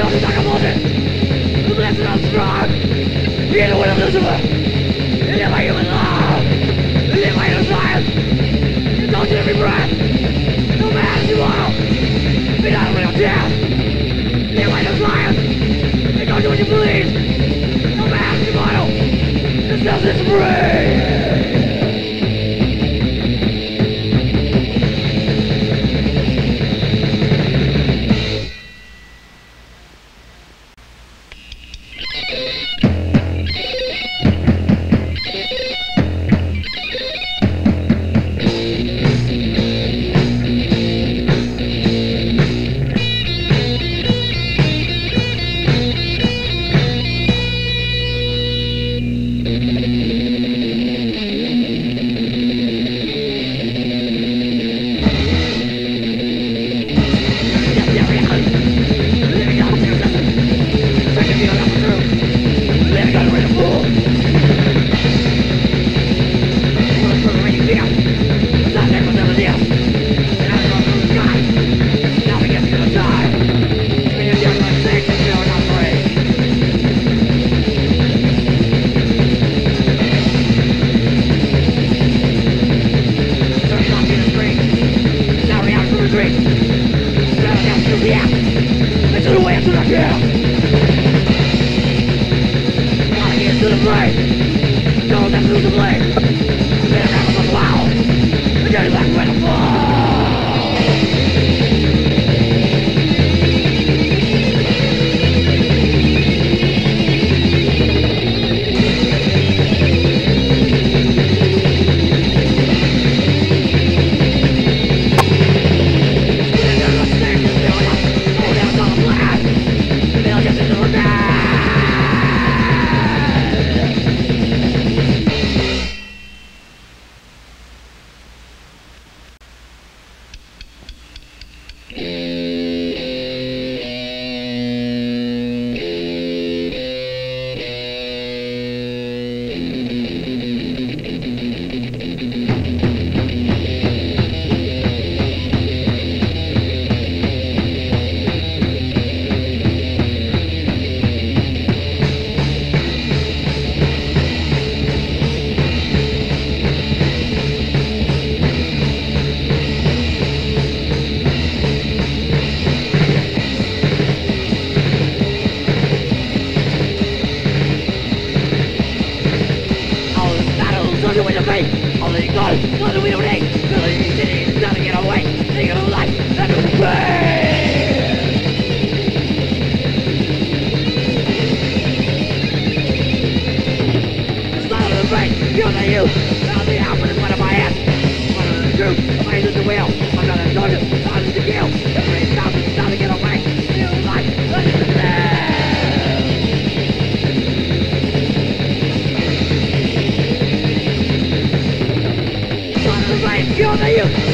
Don't talk about it! The blessed are strong! Be the one of Lucifer! no new way to break. Only God, no new way to break. Really, city, not to get away. They gonna like, not to break. You're the youth. Damn.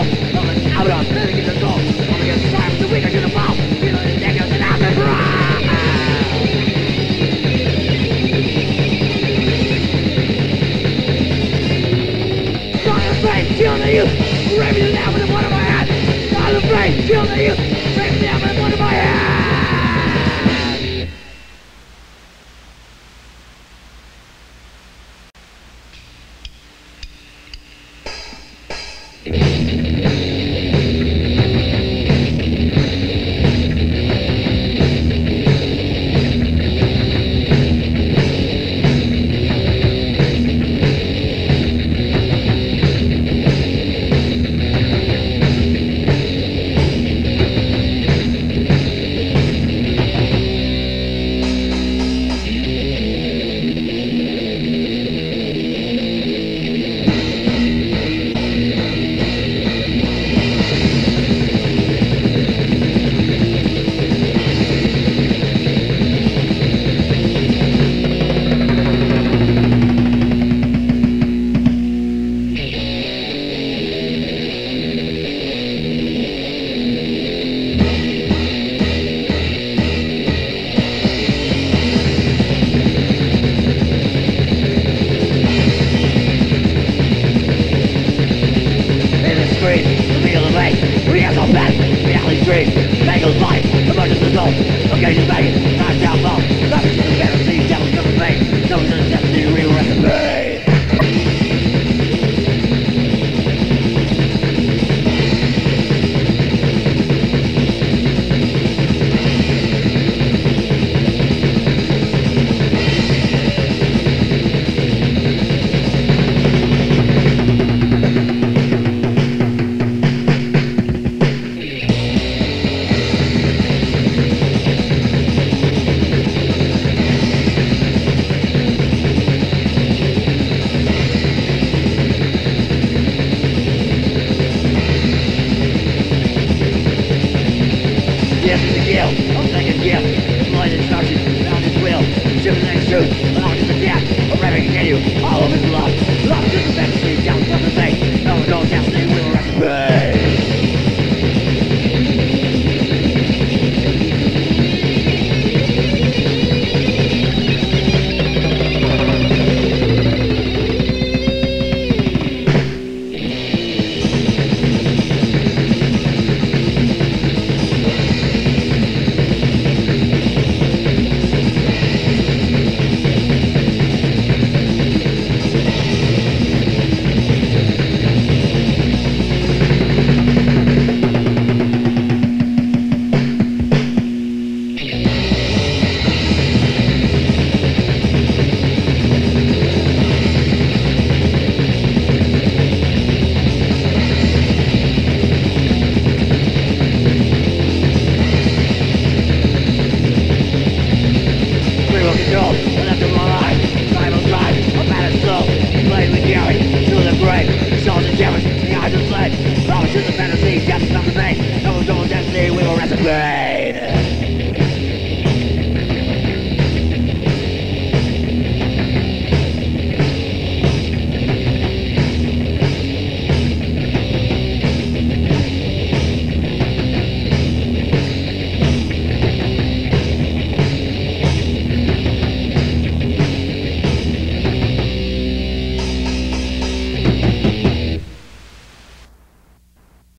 Kopf, noch ein Auto, dann geht es los. Over your time, the winner to the ball. Feel the dagger, the number, rock! The youth, raving the bottom of my hand. All the brain, kill you. Continue, all of his love. Love to the